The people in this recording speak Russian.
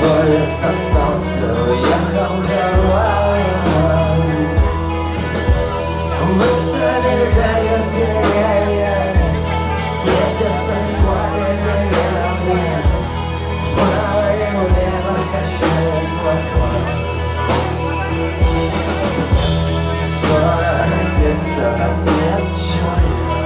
Поезд остался, уехал караван Быстро мелькают деревья. Shine.